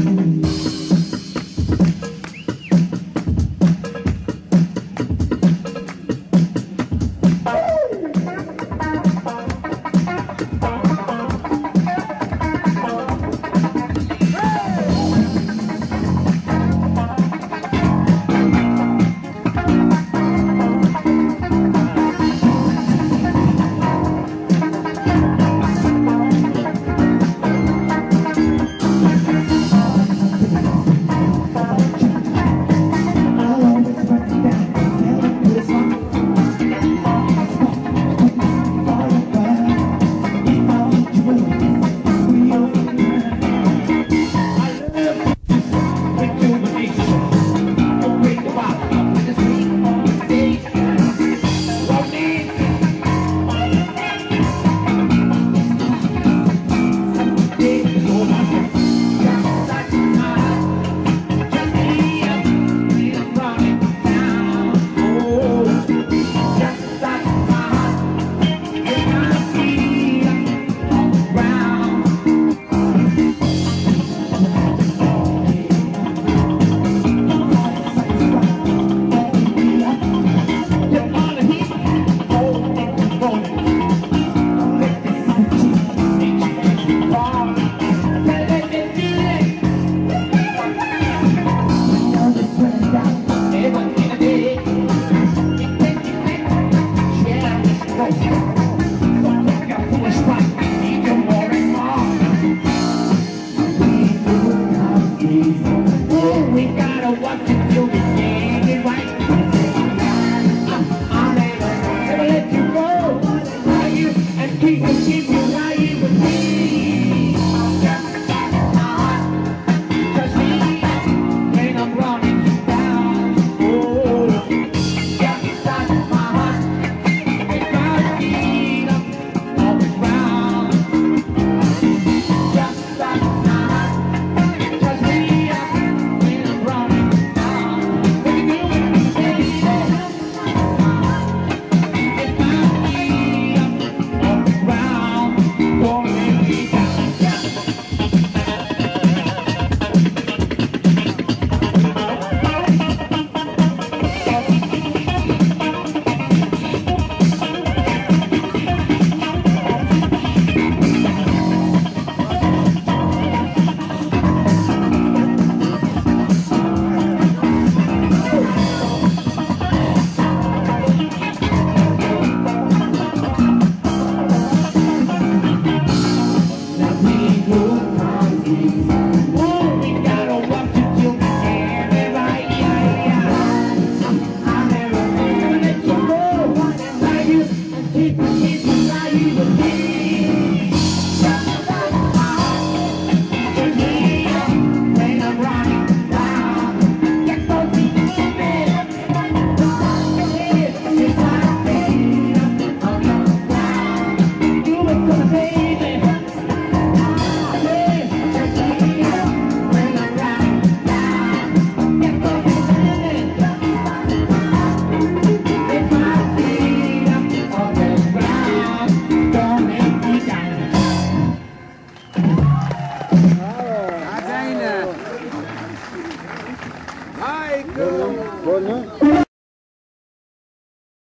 Amém. We gotta walk it through. Boa noite. Né?